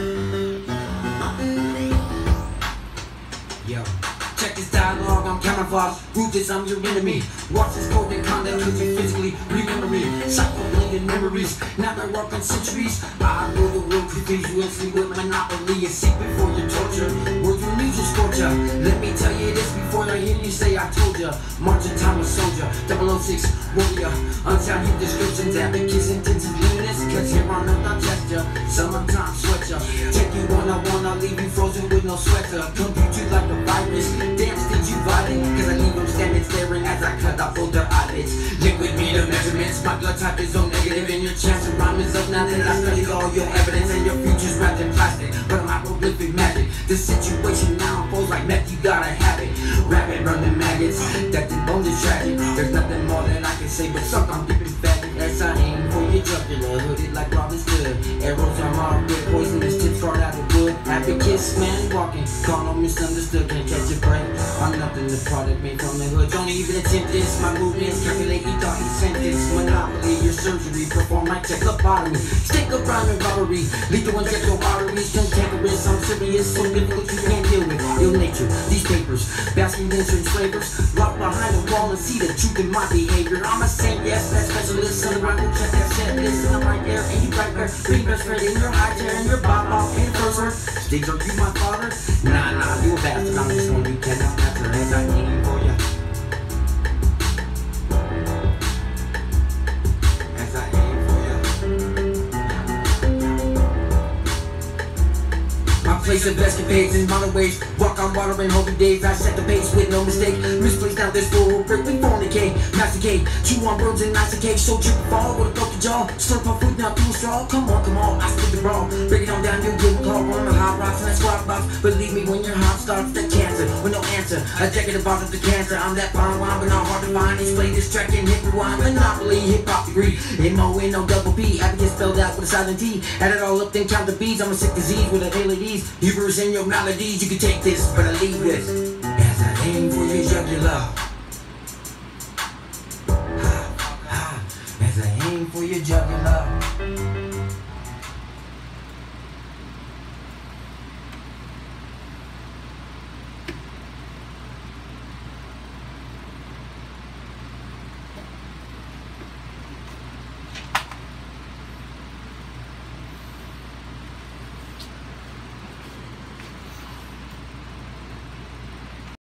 Yo, check this dialogue, I'm camouflage. Ruthless, I'm your enemy. Watch this code and conduct, you physically remember me. Shuffling memories, now they're working centuries. I know the world confused, with monopoly. And sick before your torture. Where you lose your scorcher. Let me tell you this before I hear you say I told ya. Marching time a soldier, 006 warrior. Unsound your descriptions, advocates, intensive luminous. Cause here on earth, I'll test ya. Summertime no sweater. Compute you like a virus. Dance, did you violate? Cause I leave them standing staring as I cut off both their eyelids. Liquid meter measurements, my blood type is O negative, and your chance of rhyme is up now that I studied all your evidence and your future's wrapped in plastic. But I'm hieroglyphic magic. The situation now unfolds like meth, you gotta have it. Rapid running maggots, that the bones is tragic. There's nothing more that I can say but suck on dipping faggot. As I aim for your jugular, hooded like Robin's Hood. Arrows are marked wood. Happy kiss, man walking, call no misunderstood, can't catch a break. I'm nothing, the product made from the hood. Don't even attempt this, my movements calculate, you thought he sent this. Monopoly, your surgery, perform my check lobotomy. Stick a rhyme and inject your arteries, cantankerous, I'm serious, so difficult you can't deal with. Ill nature, these papers, basking in certain flavors. Locked behind the wall and see the truth in my behavior. I'm a saint, yes, that specialist, on the right, will set list. And I'm right there, and you right there, bring best in your high chair, and your bob off in person. Sticks, are you my father? Nah, nah, you a bastard, I'm just one you cannot matter as I aim for place of escapades in modern ways. Walk on water in holy days. I set the pace with no mistake. Misplaced now this floor, break we fornicate. Masticate, chew on birds and masticate. So trip fall with a broken jaw. Slurp on food now through straw. Come on, come on, I spit the raw. Break it on down, you'll get a call on the hot rocks and that squat box. Believe me, when you're heart no. A decade about the cancer. I'm that fine wine, but not hard to find. Explain this track and hit rewind. Monopoly, hip hop degree. M-O-N-O double P. Advocate spelled out with a silent T. Add it all up, then count the beats. I'm a sick disease with a daily D's. Hebrews in your melodies, you can take this, but I leave this. As I aim for your jugular. As I aim for your jugular.